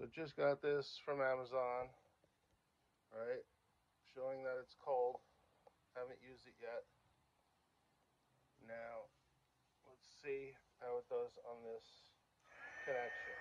So just got this from Amazon, right? Showing that it's cold. Haven't used it yet. Now, let's see how it does on this connection.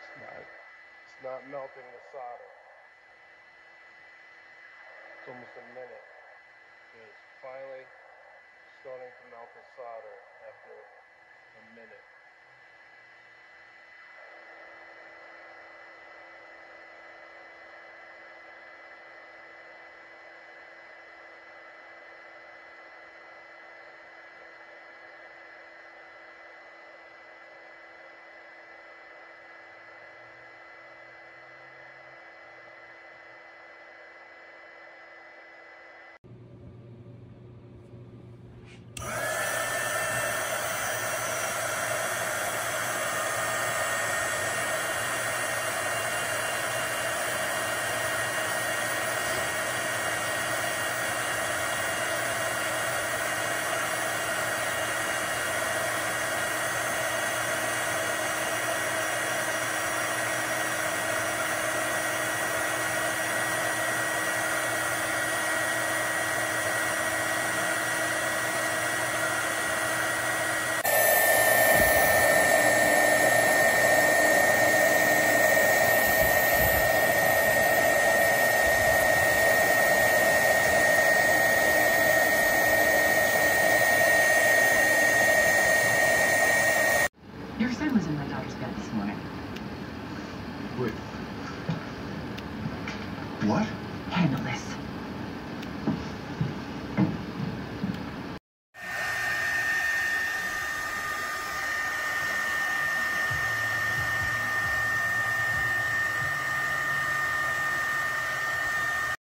It's not, it's not melting the solder. It's almost a minute. It's finally starting to melt the solder after a minute. What? Handle this.